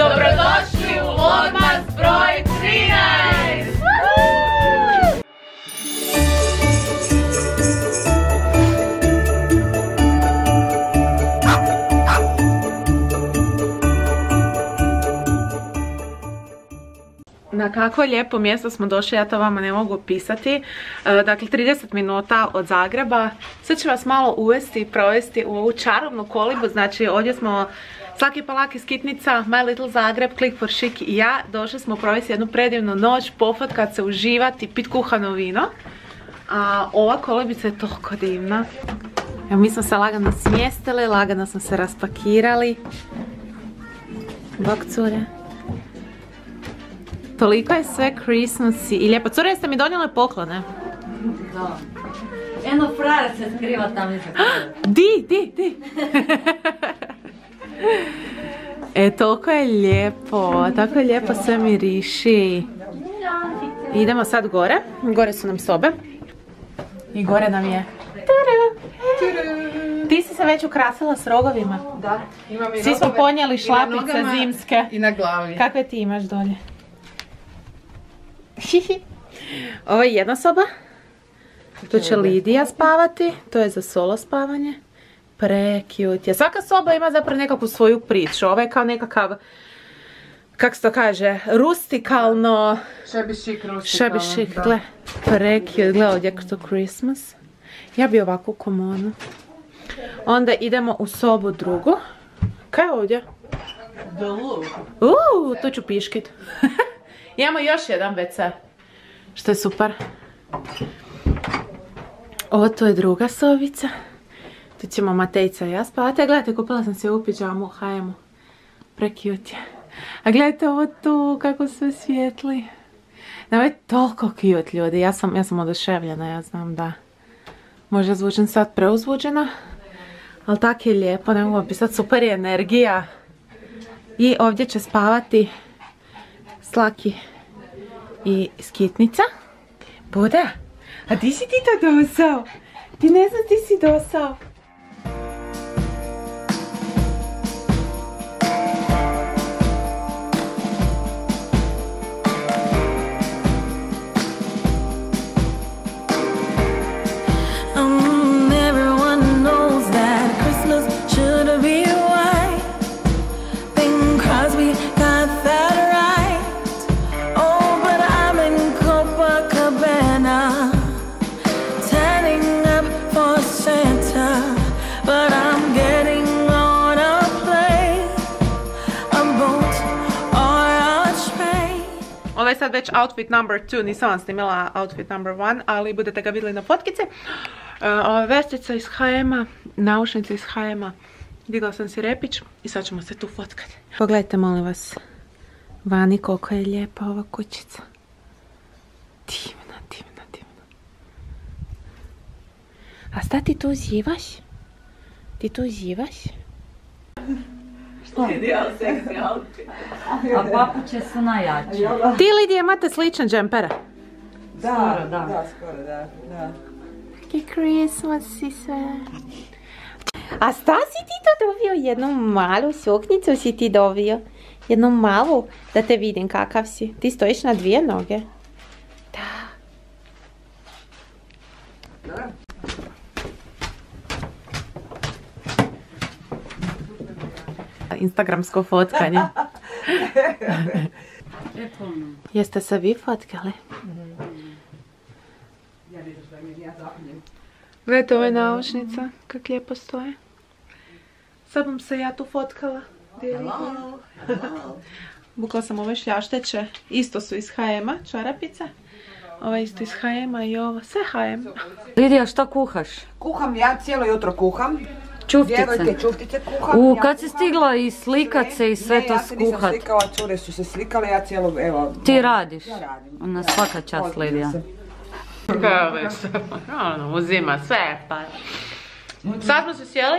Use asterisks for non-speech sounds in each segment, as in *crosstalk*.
Dobrodošli u Vlogmas broj 13! Na kako lijepo mjesto smo došli, ja to vama ne mogu opisati. E, Dakle, 30 minuta od Zagreba. Sad ću vas malo uvesti i provesti u ovu čarobnu kolibu. Znači, ovdje smo Slaki Palaki Skitnica, My Little Zagreb, Click for Chic i ja. Došli smo provesti jednu predivnu noć, pofotkat se, uživati, pit kuhano vino. A ova kolibica je toliko divna. Evo, mi smo se lagano smjestili, lagano smo se raspakirali. Bok cure. Toliko je sve Christmas i lijepo. Cure, jeste mi donijele poklone? Da. Eno frajer se skriva tam iza. *gasps* Di, di, di. *laughs* e, toliko je lijepo. Tako je lijepo sve miriši. Idemo sad gore. Gore su nam sobe. I gore nam je... Ti si se već ukrasila s rogovima. Da, imam i Svi smo ponijeli i na šlapice zimske. I na glavi. Kakve ti imaš dolje? Ovo je jedna soba. Tu će Lidija spavati. To je za solo spavanje. Pre-cute je. Svaka soba ima zapravo nekakvu svoju priču. Ovo je kao nekakav, kako se to kaže, rustikalno, Šebi šik rustikalno. šabi šik, gle, pre-cute, gle ovdje to Christmas. Ja bi ovako komonu. Onda idemo u sobu drugu. Kaj je ovdje? Uuu, tu ću piškit. *laughs* Imamo još jedan WC. Što je super. Ovo to je druga sobica. Tu ćemo Matejca i ja spavati. A gledajte, kupila sam se u piđamu u H&M-u. Precute je. A gledajte ovo tu, kako sve svijetli. Ovo je toliko cute ljudi. Ja sam, ja sam oduševljena, ja znam da. Možda zvučim sad preuzbuđena. Ali tako je lijepo, ne mogu opisati. Super je energija. I ovdje će spavati Slaki i Skitnica. Buda, a di si ti to dosao? Ti ne znaš di si dosao. Sad već outfit number 2, nisam vam snimila outfit number 1, ali budete ga vidjeli na fotkice. Uh, ova vestica iz H&M-a, naušnice iz H&M-a. Digla sam si repić i sad ćemo se tu fotkati. Pogledajte molim vas, vani koliko je lijepa ova kućica. Divna, divna, divna. A šta ti tu uzivaš? Ti tu uzivaš? A papuče su najjače. Ti Lidija imate sličan džempere. Da, Skoro, da. da, skoro, da. da. Christmas i sve. A šta si ti to dobio? Jednu malu suknicu si ti dobio? Jednu malu? Da te vidim kakav si. Ti stojiš na dvije noge. Instagramsko fotkanje. Jeste se vi fotkali? Gledajte, ovo je naušnica, kak lijepo stoje. Sad bom se ja tu fotkala. Bukla sam ove šljašteće, isto su iz H&M-a, čarapice. Ova isto iz H&M-a i ovo, sve H&M. Lidija, šta kuhaš? Kuham, ja cijelo jutro kuham. Čuftice. Djevojke čuftice kuham. U, ja kad si kuham. stigla i slikat se i sve Ne, to ja se nisam skuhat? slikala, cure su se slikale, ja cijelo, evo... Ti radiš? Ja radim. Ona svaka čast, Lidija. ono, uzima sve, pa. Sad smo se sjeli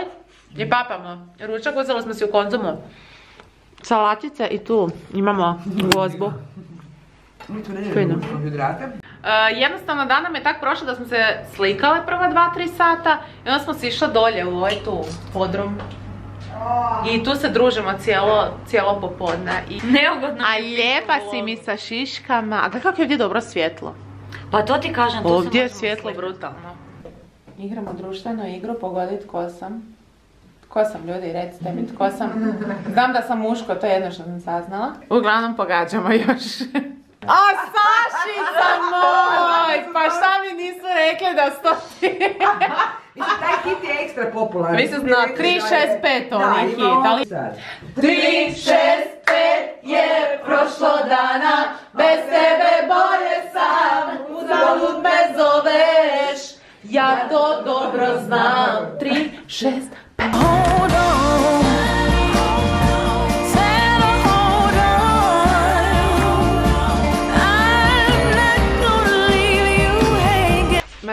i papamo. Ručak uzeli smo si u konzumu. Salatice i tu imamo gozbu. Mi tu ne karbohidrate. E, jednostavno dan nam je tak prošlo da smo se slikale prva dva, tri sata i onda smo se išla dolje u ovaj tu podrum. I tu se družimo cijelo, cijelo popodne. I... *laughs* Neugodno. A lijepa si mi sa šiškama. A kako je ovdje dobro svjetlo. Pa to ti kažem, to se Ovdje je svjetlo brutalno. Igramo društvenu igru, pogodit tko sam. Tko sam ljudi, recite mi tko sam. Znam da sam muško, to je jedno što sam saznala. Uglavnom pogađamo još. *laughs* A Sašica moj! Pa šta mi nisu rekli da sto ti? *laughs* Mislim, taj hit je ekstra popularan. Mislim, zna, 365 on je hit, ali- Sad. 3, 6, 5 je prošlo dana, bez tebe bolje sam, uzalud me zoveš, ja to dobro znam. 3, 6,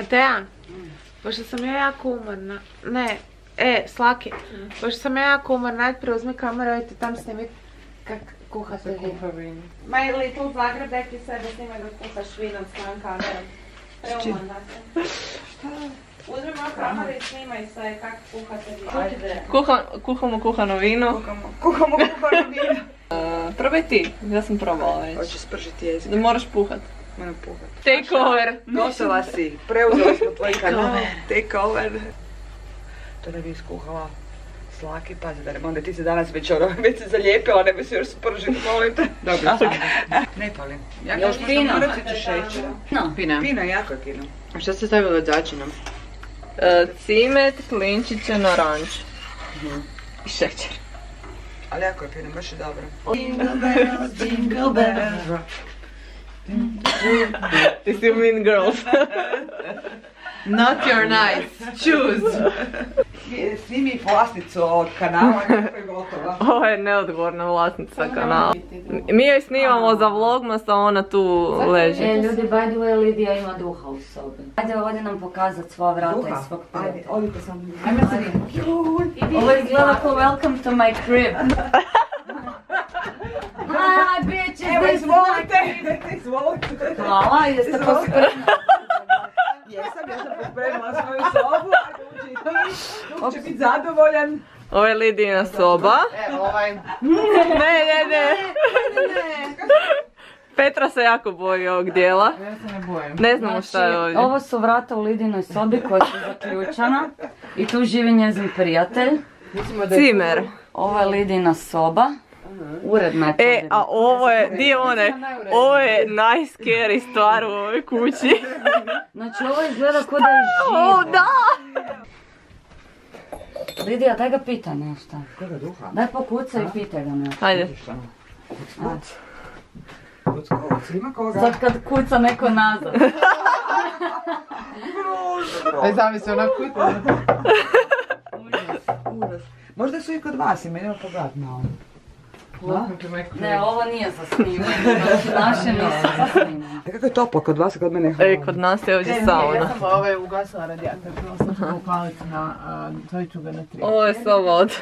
Matea, pošto sam ja jako umorna, ne, e, Slaki, pošto sam ja jako umorna, ajde preuzmi kameru, ajde tam snimi kak kuhate vi. My little Zagreb, daj ti sebe snimaj da kuhaš vinom s mojom kamerom. Preumorna sam. Uzmi moju kameru i snimaj sve kak kuhate vi. Kuha, kuhamo kuhano vino. Kuhamo kuhano vino. Uh, *laughs* probaj ti, ja sam probala već. Hoću spržiti jezik. Da moraš puhat. Moram puhat. Take over. Gotova si. Preuzeli smo tvoj kanal. Take over. To ne bi iskuhala slaki, pazi da ne, onda ti se danas već ono, *laughs* već se zalijepila, ne bi se još spržiti, molim te. *laughs* Dobro, ne palim. Ja Još možda mrcicu šećera. No. Fina. Fino, jako je fino. Šta ste stavili od začina? Uh, cimet, klinčiće, naranč. I šećer. Ali jako je fino, baš je dobro. Ti si u Mean Girls. *laughs* Not your night, choose. Snimi vlasnicu ovog kanala, kako je gotova. *laughs* Ovo je neodgovorna vlasnica kanala. Mi joj snimamo za vlogmas, a ona tu leži. E, ljudi, by the way, Lidija ima duha u sobi. Ajde ovdje nam pokazat sva vrata i svog ajde, prijatelja. odite sam. Ovo izgleda kao welcome to my crib. *laughs* Hi, bitches, Evo, izvolite, izvolite. Hvala, jeste pospremni. *laughs* Jesam, ja sam pospremila svoju sobu, i ti. Duk će biti zadovoljan. Ovo je Lidina soba. *laughs* Ne, ne, ne. Petra se jako boji ovog dijela. Ne znamo šta je ovdje. Znači, Ovo su vrata u Lidinoj sobi koja su zaključana i tu živi njezin prijatelj. Cimer. Ovo je Lidina soba. Uredna je E, a ovo je, di je one, *laughs* ovo je najscary stvar u ovoj kući. *laughs* Znači ovo izgleda kao da je O, živo. da! Lidija, daj ga pita nešto. Koga duha? Daj pokucaj i pitaj ga nešto. Ajde. Ima koga? Sad kad kuca neko nazad. Aj, zavisi ona. Užas. Možda su i kod vas, ima idemo pogledat malo. Ne, ovo nije za snimanje. *laughs* Naše nisu za snimanje. E kako je toplo kod vas, kod mene E, kod nas je ovdje sauna. Ovo je ugasila radijator, prvo sam ću upaliti na, ću ga na tri. Ovo je soba od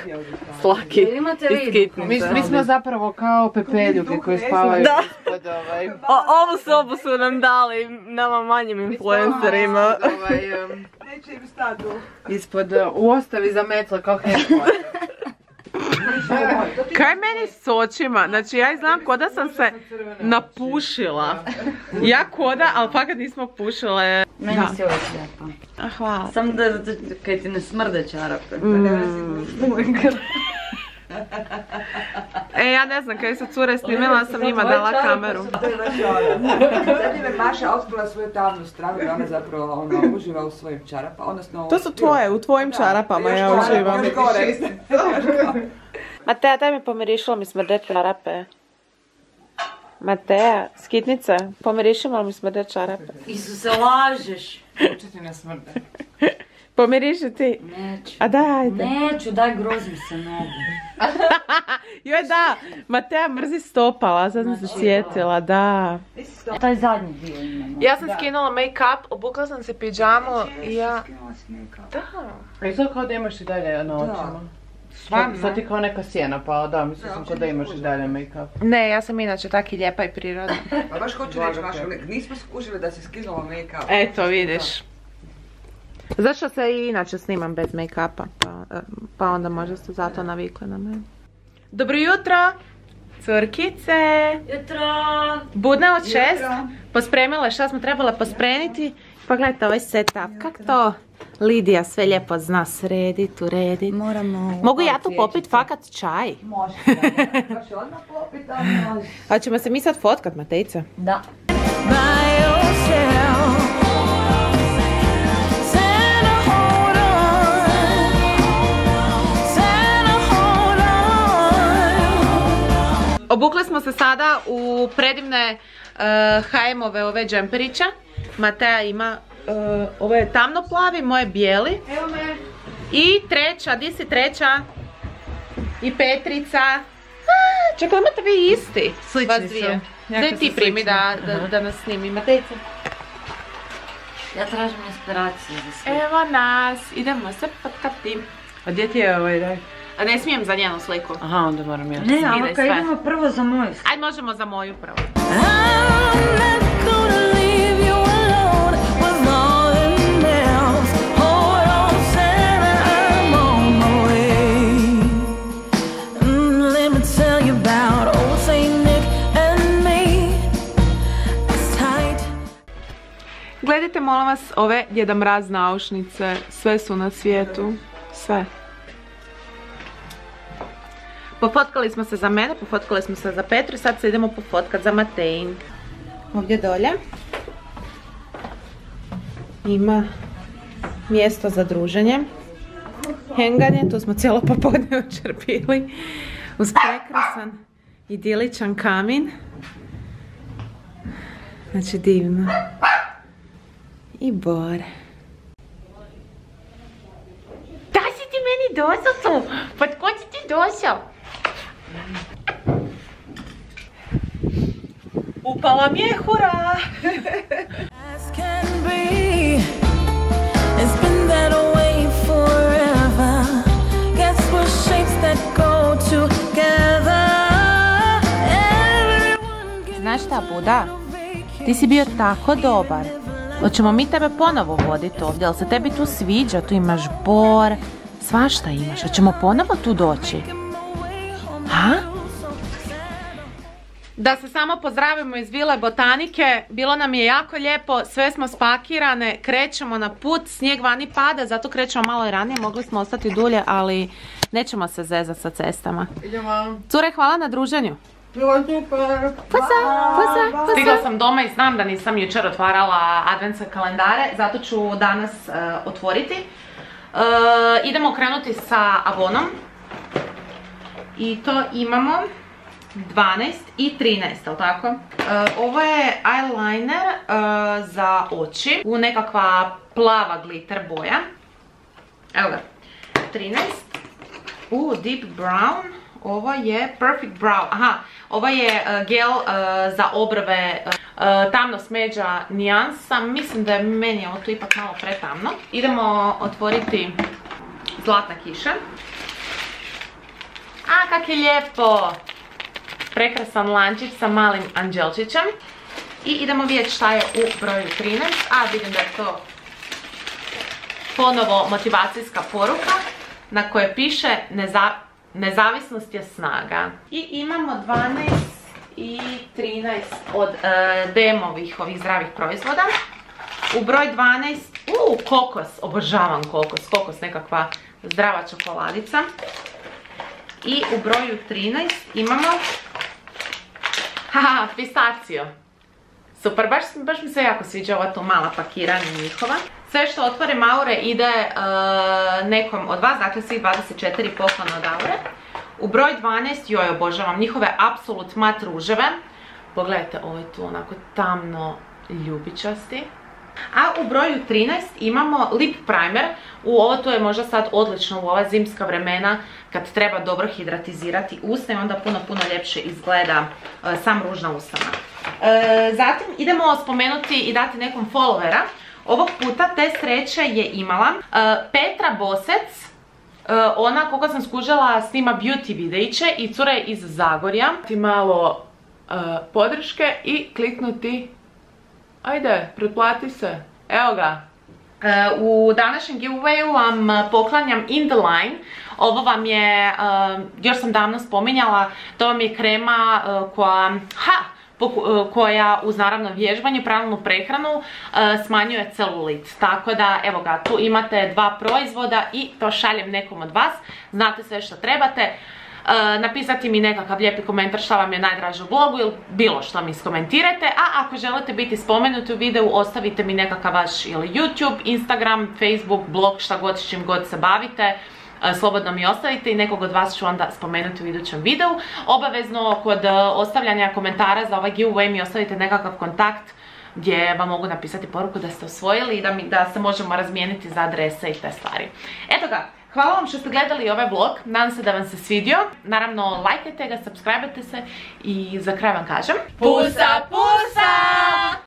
Slaki. Iz? Kitnice. Mi, smo zapravo kao pepeljuke koje spavaju Da. ispod ovaj... Ovu sobu su nam dali nama manjim influencerima. ovaj *laughs* Neće im stati duh. ispod, u ostavi za metla kao *laughs* headquarter. Kaj meni s očima? Znači ja izgledam ko da sam se napušila. Ja koda, ali fakat nismo pušile. Meni si uvijek lijepa. Hvala. Sam da, da, kaj ti ne smrde čarape. E, ja ne znam, kad su cure snimila, sam njima dala kameru. To je naša ona. Zatim je Maša otkrila svoju tamnu stranu i ona zapravo ono, uživa u svojim čarapa, odnosno... To su tvoje, u tvojim čarapama ja uživam. još gore. *laughs* Matea, daj mi pomirišilo mi smrde čarape. Matea, skitnice, pomiriši malo mi smrde čarape. Isuse, lažeš. Učiti ne smrde. *laughs* Pomiriši ti. Neću. A daj, ajde. Neću, daj grozim se nogu. *laughs* Joj da, Matea mrzi stopala, sad sam se sjetila, da. Taj zadnji dio imamo. Ja sam skinula make-up, obukla sam se pidžamu i ja... Da. A izgleda kao da imaš i dalje na očima. Sad, sad ti kao neka sjena pala, da, mislila sam kao da imaš i dalje make-up. Ne, ja sam inače tak i lijepa i prirodna. *laughs* Pa baš hoću reći, Maša, nismo skužili da si skinula make-up. Eto, vidiš. Zašto se i inače snimam bez make-upa, pa, e, pa onda možda ste zato navikli na mene. Dobro jutro, curkice. Jutro! Budne od šest, pospremile šta smo trebale pospremiti. Pogledajte ovaj setup, kak to Lidija sve lijepo zna sredit, uredit. Moramo... Mogu ja tu popit fakat čaj? Može, baš odmah popit, ali. A ćemo se mi sad fotkat, Matejca? Da. Obukli smo se sada u predivne uh, hajmove ove džemperića. Mateja ima, uh, ovo je tamno plavi, moje bijeli. Evo me. I treća, di si treća? I Petrica. A, čekaj, imate vi isti. Slični vas su. Jako Daj ti primi da, da, da nas snimi. Matejca. Ja tražim inspiraciju za sve. Evo nas, idemo se fotkati. A gdje ti je ovaj raj? A ne smijem za njenu sliku. Aha, onda moram ja. Ne, ali idemo prvo za moju Ajde možemo za moju prvo. Gledajte molim vas ove Djeda Mraz naušnice, sve su na svijetu, sve. Pofotkali smo se za mene, pofotkali smo se za Petru i sad se idemo pofotkat za Matejn. Ovdje dolje ima mjesto za druženje, henganje, tu smo cijelo popodne *laughs* bili, uz prekrasan idiličan kamin. Znači divno i bore. Da si ti meni došao tu? Pa tko si ti došao? Upala mi je, hura! as can be. It's been that way forever. Guess we're shapes that go together. Everyone can Znaš šta, Buda? Ti si bio tako dobar. Hoćemo mi tebe ponovo voditi ovdje, ali se tebi tu sviđa, tu imaš bor, svašta imaš. Hoćemo ponovo tu doći? Ha? Da se samo pozdravimo iz Vile Botanike, bilo nam je jako lijepo, sve smo spakirane, krećemo na put, snijeg vani pada, zato krećemo malo i ranije, mogli smo ostati dulje, ali nećemo se zezati sa cestama. Idemo. Cure, hvala na druženju. Bilo super. Pusa, pusa, pusa. Stigla sam doma i znam da nisam jučer otvarala adventske kalendare, zato ću danas e, otvoriti. E, idemo krenuti sa Avonom. I to imamo 12 i 13, jel tako? E, ovo je eyeliner za oči u nekakva plava glitter boja. Evo ga, 13. U, deep brown. Ovo je perfect brow. Aha, ovo je e, gel e, za obrve e, tamno smeđa nijansa. Mislim da je meni ovo tu ipak malo pretamno. Idemo otvoriti zlatna kiša. A, kak je lijepo! Prekrasan lančić sa malim anđelčićem. I idemo vidjeti šta je u broju 13. A, vidim da je to ponovo motivacijska poruka na kojoj piše neza- nezavisnost je snaga. I imamo 12 i 13 od e, demovih ovih zdravih proizvoda. U broj 12, u kokos, obožavam kokos, kokos nekakva zdrava čokoladica. I u broju 13 imamo, haha, pistacio. Super, baš, baš mi se jako sviđa ova tu mala pakiranja njihova. Sve što otvore Maure ide e, nekom od vas, dakle svih 24 poklona od Aure. U broj 12, joj obožavam, njihove Absolut mat ruževe. Pogledajte, ovo je tu onako tamno ljubičasti. A u broju 13 imamo lip primer. U ovo to je možda sad odlično u ova zimska vremena kad treba dobro hidratizirati usne i onda puno puno ljepše izgleda e, sam ruž na usama. E, zatim idemo spomenuti i dati nekom followera. Ovog puta te sreće je imala e, Petra Bosec, e, ona koga sam skužila snima beauty videiće i cura je iz Zagorja. Ti malo e, podrške i kliknuti Ajde, pretplati se. Evo ga. U današnjem giveawayu vam poklanjam In The Line. Ovo vam je, još sam davno spominjala, to vam je krema koja, ha, koja uz naravno vježbanje, pravilnu prehranu e, smanjuje celulit. Tako da, evo ga, tu imate dva proizvoda i to šaljem nekom od vas. Znate sve što trebate. E, napisati mi nekakav lijepi komentar šta vam je najdraže u blogu ili bilo što mi iskomentirajte, a ako želite biti spomenuti u videu ostavite mi nekakav vaš ili YouTube, Instagram, Facebook, blog, šta god s čim god se bavite, slobodno mi ostavite i nekog od vas ću onda spomenuti u idućem videu. Obavezno kod e, ostavljanja komentara za ovaj giveaway mi ostavite nekakav kontakt gdje vam mogu napisati poruku da ste osvojili i da, se možemo razmijeniti za adrese i te stvari. Eto ga, hvala vam što ste gledali ovaj vlog, nadam se da vam se svidio. Naravno, lajkajte ga, subscribe se i za kraj vam kažem... Pusa, pusa!